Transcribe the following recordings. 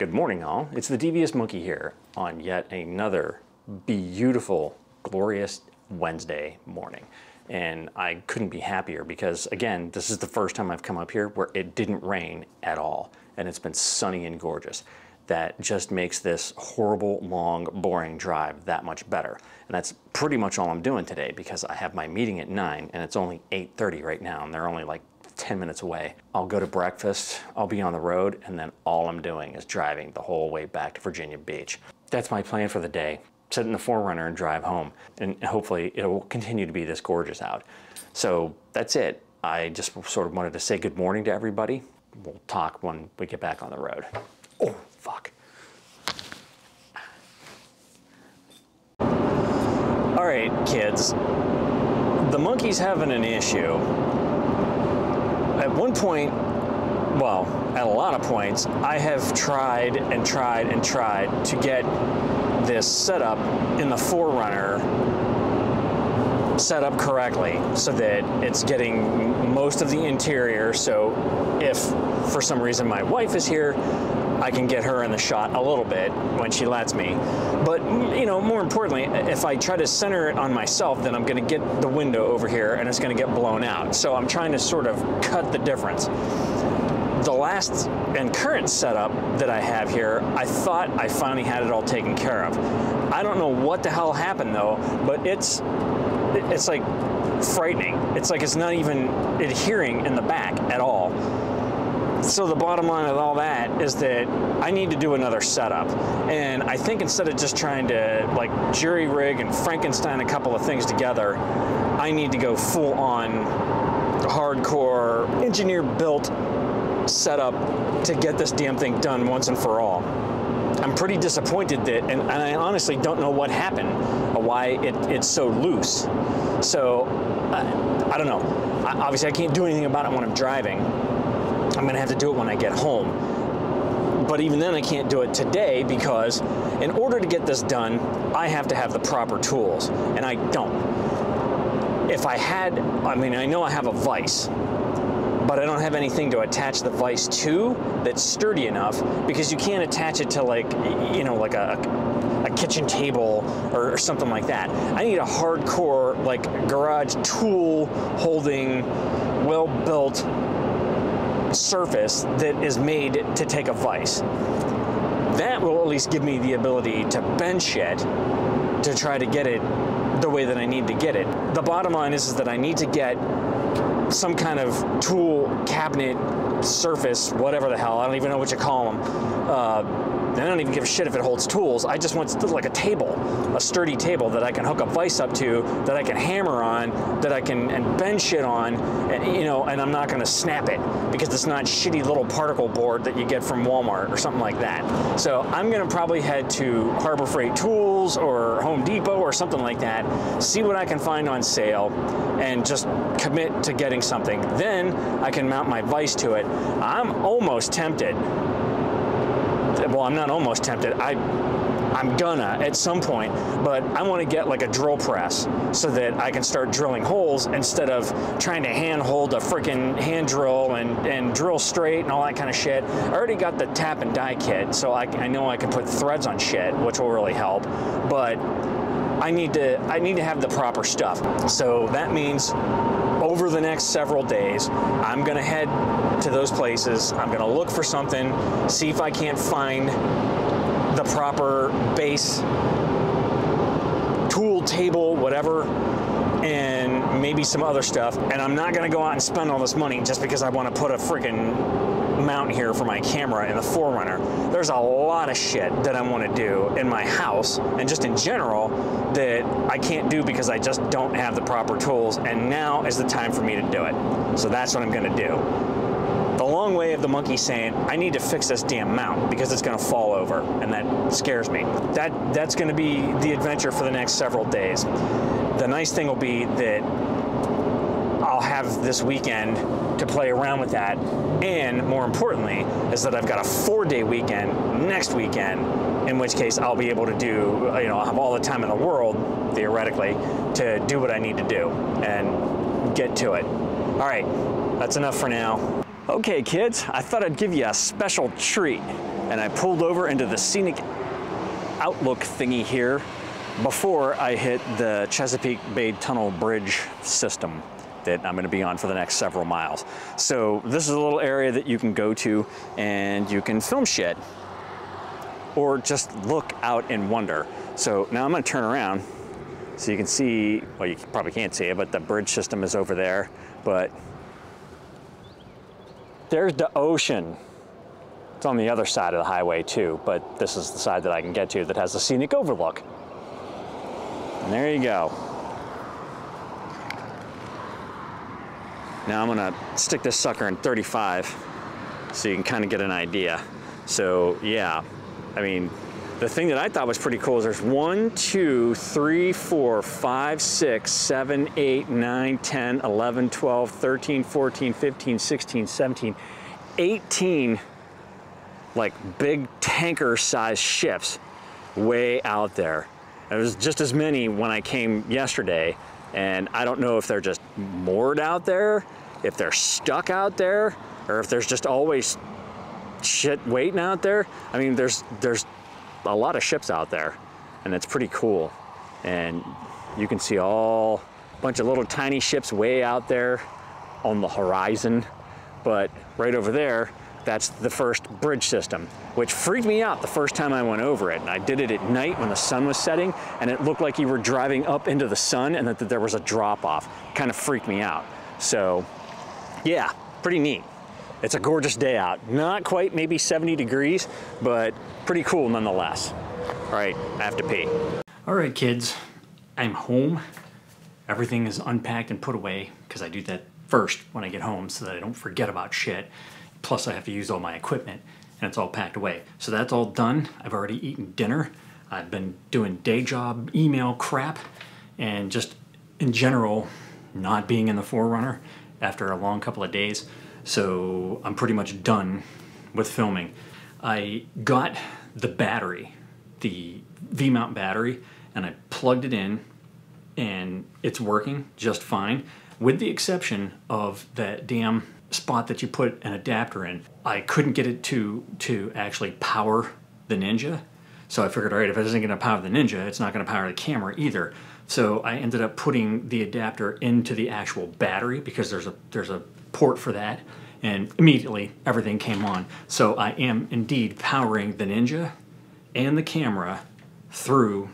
Good morning, all. It's the Devious Monkey here on yet another beautiful, glorious Wednesday morning. And I couldn't be happier because, again, this is the first time I've come up here where it didn't rain at all. And it's been sunny and gorgeous. That just makes this horrible, long, boring drive that much better. And that's pretty much all I'm doing today because I have my meeting at 9 and it's only 8.30 right now and they're only like 10 minutes away. I'll go to breakfast, I'll be on the road, and then all I'm doing is driving the whole way back to Virginia Beach. That's my plan for the day. Sit in the 4Runner and drive home, and hopefully it will continue to be this gorgeous out. So that's it. I just sort of wanted to say good morning to everybody. We'll talk when we get back on the road. Oh, fuck. All right, kids. The monkey's having an issue at one point, well, at a lot of points, I have tried and tried and tried to get this setup in the 4Runner set up correctly so that it's getting most of the interior. So if for some reason my wife is here, I can get her in the shot a little bit when she lets me. But, you know, more importantly, if I try to center it on myself, then I'm going to get the window over here and it's going to get blown out. So I'm trying to sort of cut the difference. The last and current setup that I have here, I thought I finally had it all taken care of. I don't know what the hell happened though, but it's it's like frightening. It's like it's not even adhering in the back at all. So the bottom line of all that is that I need to do another setup. And I think instead of just trying to like jury rig and Frankenstein a couple of things together, I need to go full on hardcore engineer built setup to get this damn thing done once and for all. I'm pretty disappointed that, and, and I honestly don't know what happened, or why it, it's so loose. So, I, I don't know. I, obviously, I can't do anything about it when I'm driving. I'm going to have to do it when I get home. But even then, I can't do it today because in order to get this done, I have to have the proper tools, and I don't. If I had, I mean, I know I have a vise, but I don't have anything to attach the vise to that's sturdy enough because you can't attach it to like, you know, like a, a kitchen table or, or something like that. I need a hardcore like garage tool holding, well built surface that is made to take a vise. That will at least give me the ability to bench it to try to get it the way that I need to get it. The bottom line is, is that I need to get some kind of tool cabinet surface, whatever the hell, I don't even know what you call them, uh, I don't even give a shit if it holds tools. I just want like a table, a sturdy table that I can hook a vise up to, that I can hammer on, that I can and bend shit on, and, you know, and I'm not to snap it because it's not shitty little particle board that you get from Walmart or something like that. So I'm to probably head to Harbor Freight Tools or Home Depot or something like that, see what I can find on sale, and just commit to getting something. Then I can mount my vise to it. I'm almost tempted well, I'm not almost tempted. I, I'm gonna at some point, but I want to get like a drill press so that I can start drilling holes instead of trying to hand hold a freaking hand drill and, and drill straight and all that kind of shit. I already got the tap and die kit, so I, I know I can put threads on shit, which will really help, but I need to I need to have the proper stuff. So that means over the next several days, I'm going to head to those places. I'm going to look for something, see if I can't find the proper base, tool, table, whatever, and maybe some other stuff. And I'm not going to go out and spend all this money just because I want to put a freaking mount here for my camera in the 4Runner. There's a lot of shit that I want to do in my house and just in general that I can't do because I just don't have the proper tools and now is the time for me to do it. So that's what I'm going to do. The long way of the monkey saying, I need to fix this damn mount because it's going to fall over and that scares me. That That's going to be the adventure for the next several days. The nice thing will be that I'll have this weekend to play around with that. And more importantly, is that I've got a four day weekend next weekend, in which case I'll be able to do, you know, I'll have all the time in the world, theoretically, to do what I need to do and get to it. All right, that's enough for now. Okay, kids, I thought I'd give you a special treat. and I pulled over into the scenic outlook thingy here before I hit the Chesapeake Bay Tunnel Bridge system that I'm going to be on for the next several miles. So this is a little area that you can go to and you can film shit or just look out and wonder. So now I'm going to turn around so you can see, well you probably can't see it, but the bridge system is over there. But there's the ocean. It's on the other side of the highway too, but this is the side that I can get to that has a scenic overlook. And there you go. Now I'm gonna stick this sucker in 35 so you can kind of get an idea. So yeah, I mean, the thing that I thought was pretty cool is there's one, two, three, four, five, six, seven, eight, nine, 10, 11, 12, 13, 14, 15, 16, 17, 18 like big tanker sized ships way out there. There was just as many when I came yesterday and I don't know if they're just moored out there, if they're stuck out there, or if there's just always shit waiting out there. I mean, there's there's a lot of ships out there, and it's pretty cool. And you can see all a bunch of little tiny ships way out there on the horizon. But right over there, that's the first bridge system, which freaked me out the first time I went over it. And I did it at night when the sun was setting, and it looked like you were driving up into the sun and that there was a drop off. Kind of freaked me out. So, yeah, pretty neat. It's a gorgeous day out. Not quite maybe 70 degrees, but pretty cool nonetheless. All right, I have to pee. All right, kids, I'm home. Everything is unpacked and put away because I do that first when I get home so that I don't forget about shit. Plus I have to use all my equipment and it's all packed away. So that's all done. I've already eaten dinner. I've been doing day job email crap and just in general not being in the 4Runner after a long couple of days. So I'm pretty much done with filming. I got the battery, the V-mount battery, and I plugged it in and it's working just fine with the exception of that damn spot that you put an adapter in. I couldn't get it to to actually power the Ninja. So I figured, all right, if it isn't going to power the Ninja, it's not going to power the camera either. So I ended up putting the adapter into the actual battery because there's a there's a port for that, and immediately everything came on. So I am indeed powering the Ninja and the camera through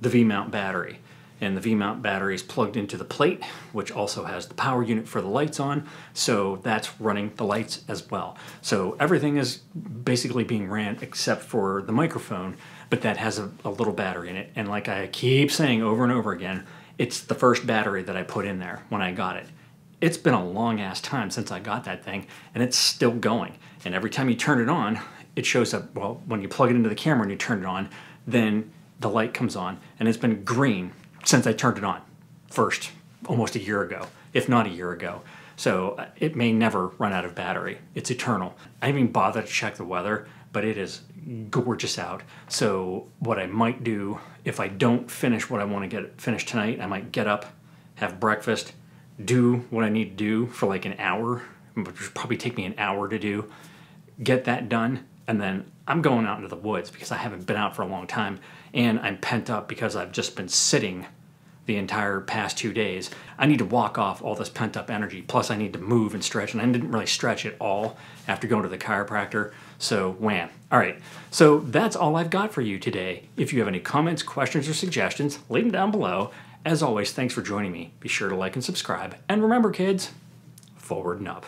the V-mount battery and the V-mount battery is plugged into the plate, which also has the power unit for the lights on, so that's running the lights as well. So everything is basically being ran except for the microphone, but that has a, a little battery in it. And like I keep saying over and over again, it's the first battery that I put in there when I got it. It's been a long ass time since I got that thing, and it's still going. And every time you turn it on, it shows up, well, when you plug it into the camera and you turn it on, then the light comes on, and it's been green since I turned it on first almost a year ago, if not a year ago. So uh, it may never run out of battery. It's eternal. I haven't even bothered to check the weather, but it is gorgeous out. So what I might do if I don't finish what I want to get finished tonight, I might get up, have breakfast, do what I need to do for like an hour, which would probably take me an hour to do, get that done, and then I'm going out into the woods because I haven't been out for a long time and I'm pent up because I've just been sitting the entire past two days. I need to walk off all this pent up energy. Plus, I need to move and stretch, and I didn't really stretch at all after going to the chiropractor. So, wham. All right, so that's all I've got for you today. If you have any comments, questions, or suggestions, leave them down below. As always, thanks for joining me. Be sure to like and subscribe. And remember, kids, forward and up.